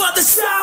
for the side.